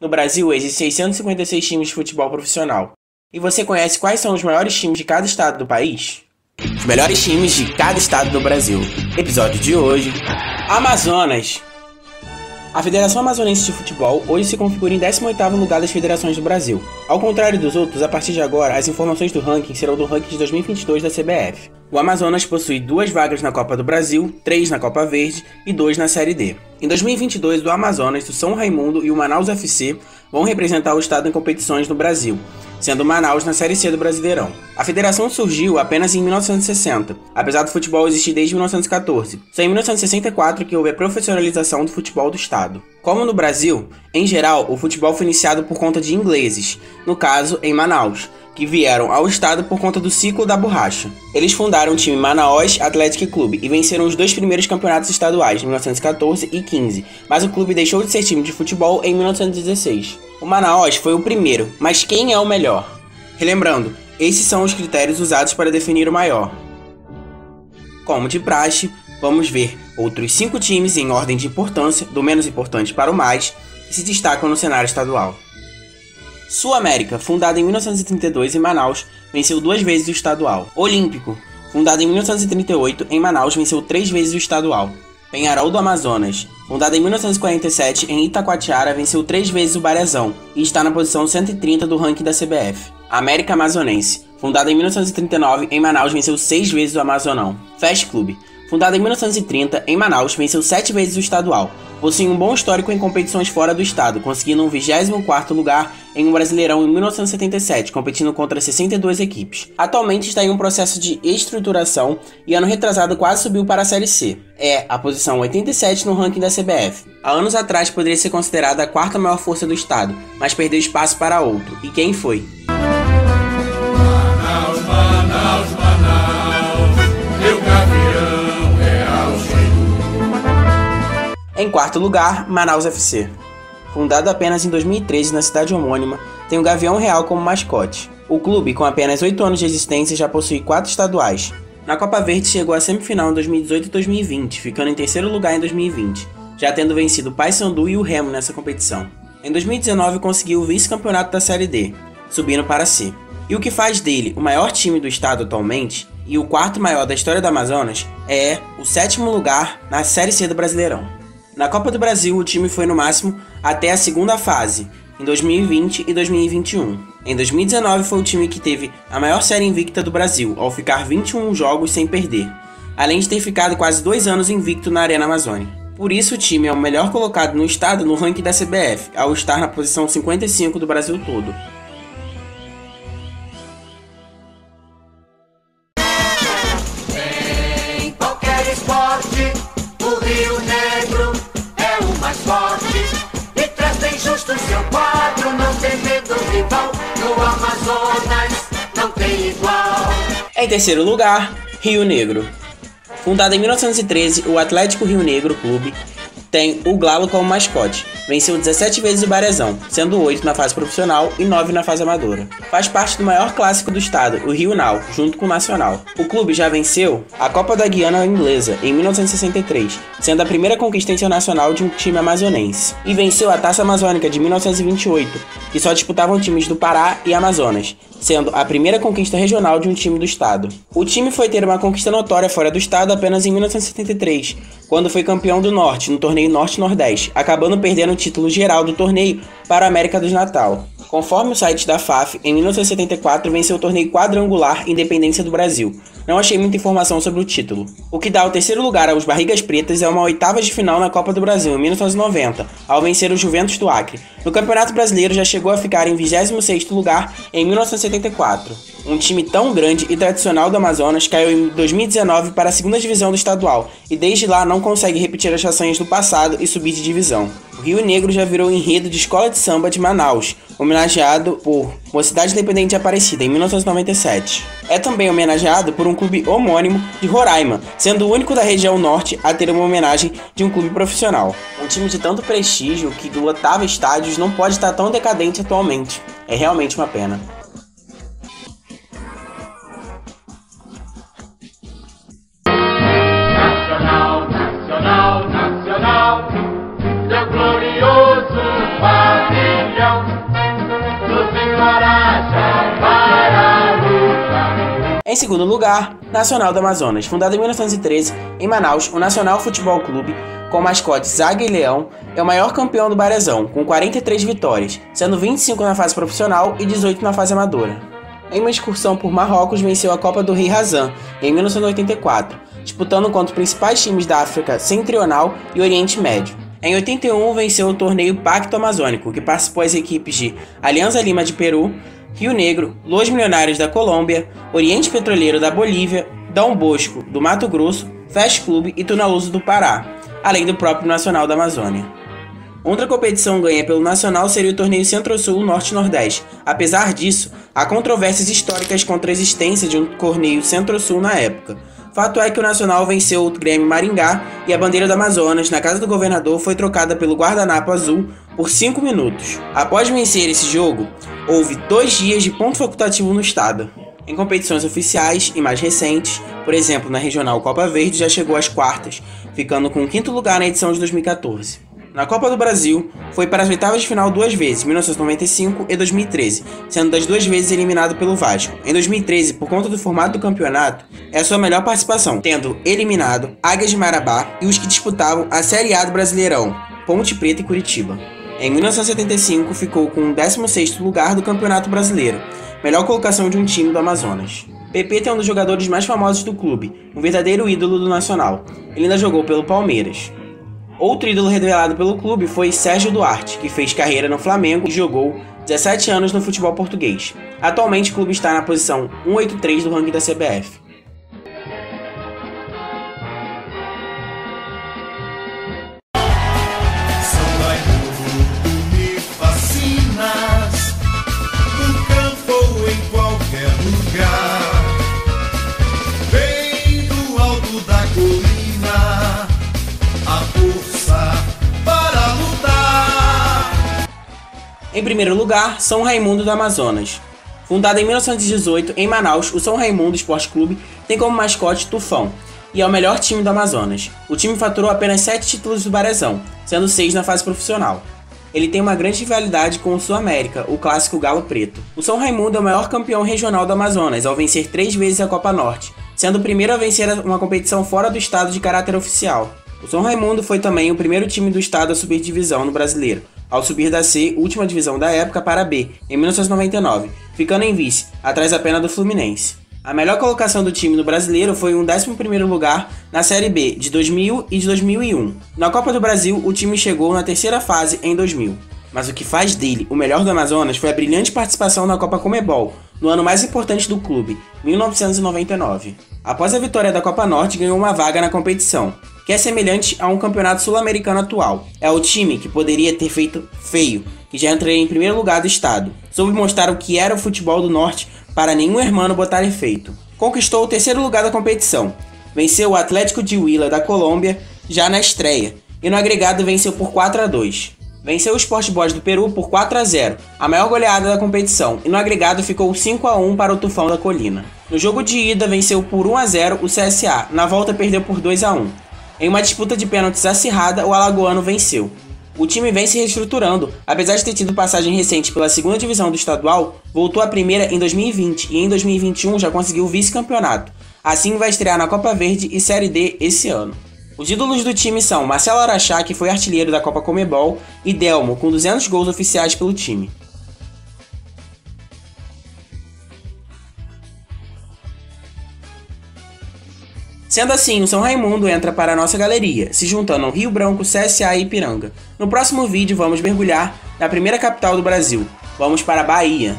No Brasil, existem 656 times de futebol profissional. E você conhece quais são os maiores times de cada estado do país? Os melhores times de cada estado do Brasil. Episódio de hoje: Amazonas. A Federação Amazonense de Futebol hoje se configura em 18º lugar das federações do Brasil. Ao contrário dos outros, a partir de agora, as informações do ranking serão do ranking de 2022 da CBF. O Amazonas possui duas vagas na Copa do Brasil, três na Copa Verde e dois na Série D. Em 2022, o Amazonas, o São Raimundo e o Manaus FC vão representar o estado em competições no Brasil, sendo Manaus na Série C do Brasileirão. A federação surgiu apenas em 1960, apesar do futebol existir desde 1914. Só em 1964 que houve a profissionalização do futebol do estado. Como no Brasil, em geral, o futebol foi iniciado por conta de ingleses, no caso, em Manaus, que vieram ao estado por conta do ciclo da borracha. Eles fundaram o time Manaus Athletic Club e venceram os dois primeiros campeonatos estaduais, 1914 e 15, mas o clube deixou de ser time de futebol em 1916. O Manaus foi o primeiro, mas quem é o melhor? Relembrando, esses são os critérios usados para definir o maior. Como de praxe, vamos ver outros cinco times em ordem de importância, do menos importante para o mais, que se destacam no cenário estadual. Sul América, fundada em 1932 em Manaus, venceu duas vezes o estadual. Olímpico, fundada em 1938 em Manaus, venceu três vezes o estadual. Penharol do Amazonas, fundada em 1947 em Itacoatiara, venceu três vezes o Barezão e está na posição 130 do ranking da CBF. América Amazonense, fundada em 1939 em Manaus, venceu seis vezes o Amazonão. Fast Club, fundada em 1930 em Manaus, venceu sete vezes o estadual possui um bom histórico em competições fora do estado, conseguindo um 24º lugar em um Brasileirão em 1977, competindo contra 62 equipes. Atualmente está em um processo de estruturação e ano retrasado quase subiu para a Série C. É a posição 87 no ranking da CBF. Há anos atrás poderia ser considerada a quarta maior força do estado, mas perdeu espaço para outro. E quem foi? Quarto lugar, Manaus FC. Fundado apenas em 2013 na cidade homônima, tem o Gavião Real como mascote. O clube, com apenas 8 anos de existência, já possui 4 estaduais. Na Copa Verde chegou à semifinal em 2018 e 2020, ficando em terceiro lugar em 2020, já tendo vencido o Paysandu e o Remo nessa competição. Em 2019 conseguiu o vice-campeonato da Série D, subindo para C. E o que faz dele o maior time do estado atualmente e o quarto maior da história do Amazonas é o sétimo lugar na Série C do Brasileirão. Na Copa do Brasil, o time foi no máximo até a segunda fase, em 2020 e 2021. Em 2019 foi o time que teve a maior série invicta do Brasil, ao ficar 21 jogos sem perder, além de ter ficado quase dois anos invicto na Arena Amazônia. Por isso o time é o melhor colocado no estado no ranking da CBF, ao estar na posição 55 do Brasil todo. Em terceiro lugar, Rio Negro. Fundado em 1913, o Atlético Rio Negro Clube tem o Glalo como mascote. Venceu 17 vezes o Barezão, sendo 8 na fase profissional e 9 na fase amadora. Faz parte do maior clássico do estado, o Rio Nau, junto com o Nacional. O clube já venceu a Copa da Guiana Inglesa em 1963, sendo a primeira conquista internacional de um time amazonense. E venceu a Taça Amazônica de 1928, que só disputavam times do Pará e Amazonas, sendo a primeira conquista regional de um time do estado. O time foi ter uma conquista notória fora do estado apenas em 1973, quando foi campeão do Norte no torneio Norte-Nordeste, acabando perdendo título geral do torneio para a América do Natal. Conforme o site da FAF, em 1974 venceu o torneio quadrangular Independência do Brasil. Não achei muita informação sobre o título. O que dá o terceiro lugar aos Barrigas Pretas é uma oitava de final na Copa do Brasil em 1990, ao vencer o Juventus do Acre. No Campeonato Brasileiro já chegou a ficar em 26º lugar em 1974. Um time tão grande e tradicional do Amazonas caiu em 2019 para a segunda divisão do estadual e desde lá não consegue repetir as façanhas do passado e subir de divisão. O Rio Negro já virou enredo de escola de samba de Manaus, homenageado por Mocidade Independente de Aparecida em 1997. É também homenageado por um clube homônimo de Roraima, sendo o único da região norte a ter uma homenagem de um clube profissional. Um time de tanto prestígio que lotava estádios não pode estar tão decadente atualmente. É realmente uma pena. Segundo lugar, Nacional do Amazonas. Fundado em 1913 em Manaus, o Nacional Futebol Clube, com mascotes Águia e Leão, é o maior campeão do Barezão, com 43 vitórias, sendo 25 na fase profissional e 18 na fase amadora. Em uma excursão por Marrocos, venceu a Copa do Rei Razan em 1984, disputando contra os principais times da África Central e Oriente Médio. Em 81, venceu o torneio Pacto Amazônico, que participou as equipes de Alianza Lima de Peru, Rio Negro, Los Milionários da Colômbia, Oriente Petroleiro da Bolívia, Dom Bosco do Mato Grosso, Fast Clube e Tunaluso do Pará, além do próprio Nacional da Amazônia. Outra competição ganha pelo Nacional seria o torneio Centro-Sul Norte-Nordeste. Apesar disso, há controvérsias históricas contra a existência de um torneio Centro-Sul na época. Fato é que o Nacional venceu o Grêmio Maringá e a bandeira do Amazonas na casa do governador foi trocada pelo guardanapo azul por 5 minutos. Após vencer esse jogo, houve dois dias de ponto facultativo no estado. Em competições oficiais e mais recentes, por exemplo na regional Copa Verde, já chegou às quartas, ficando com o quinto lugar na edição de 2014. Na Copa do Brasil, foi para as oitavas de final duas vezes, 1995 e 2013, sendo das duas vezes eliminado pelo Vasco. Em 2013, por conta do formato do campeonato, é a sua melhor participação, tendo eliminado Águias de Marabá e os que disputavam a Série A do Brasileirão, Ponte Preta e Curitiba. Em 1975, ficou com o 16º lugar do Campeonato Brasileiro, melhor colocação de um time do Amazonas. PP é um dos jogadores mais famosos do clube, um verdadeiro ídolo do Nacional. Ele ainda jogou pelo Palmeiras. Outro ídolo revelado pelo clube foi Sérgio Duarte, que fez carreira no Flamengo e jogou 17 anos no futebol português. Atualmente o clube está na posição 183 do ranking da CBF. Em primeiro lugar, São Raimundo do Amazonas. Fundado em 1918 em Manaus, o São Raimundo Esporte Clube tem como mascote Tufão e é o melhor time do Amazonas. O time faturou apenas 7 títulos do Barezão, sendo 6 na fase profissional. Ele tem uma grande rivalidade com o Sul América, o clássico Galo Preto. O São Raimundo é o maior campeão regional do Amazonas, ao vencer três vezes a Copa Norte, sendo o primeiro a vencer uma competição fora do estado de caráter oficial. O São Raimundo foi também o primeiro time do estado a subir divisão no brasileiro, ao subir da C, última divisão da época, para B, em 1999, ficando em vice, atrás apenas do Fluminense. A melhor colocação do time no brasileiro foi um 11º lugar na Série B de 2000 e de 2001. Na Copa do Brasil, o time chegou na terceira fase em 2000. Mas o que faz dele o melhor do Amazonas foi a brilhante participação na Copa Comebol, no ano mais importante do clube, 1999. Após a vitória da Copa Norte, ganhou uma vaga na competição, que é semelhante a um campeonato sul-americano atual. É o time que poderia ter feito feio, que já entraria em primeiro lugar do estado. Soube mostrar o que era o futebol do norte para nenhum hermano botar efeito. Conquistou o terceiro lugar da competição. Venceu o Atlético de Huila da Colômbia já na estreia, e no agregado venceu por 4 a 2. Venceu o Sport Boys do Peru por 4 a 0, a maior goleada da competição, e no agregado ficou 5 a 1 para o Tufão da Colina. No jogo de ida venceu por 1 a 0 o CSA, na volta perdeu por 2 a 1. Em uma disputa de pênaltis acirrada, o alagoano venceu. O time vem se reestruturando, apesar de ter tido passagem recente pela segunda divisão do estadual, voltou à primeira em 2020 e em 2021 já conseguiu o vice-campeonato. Assim vai estrear na Copa Verde e Série D esse ano. Os ídolos do time são Marcelo Araxá, que foi artilheiro da Copa Comebol, e Delmo, com 200 gols oficiais pelo time. Sendo assim, o São Raimundo entra para a nossa galeria, se juntando ao Rio Branco, CSA e Ipiranga. No próximo vídeo vamos mergulhar na primeira capital do Brasil. Vamos para a Bahia.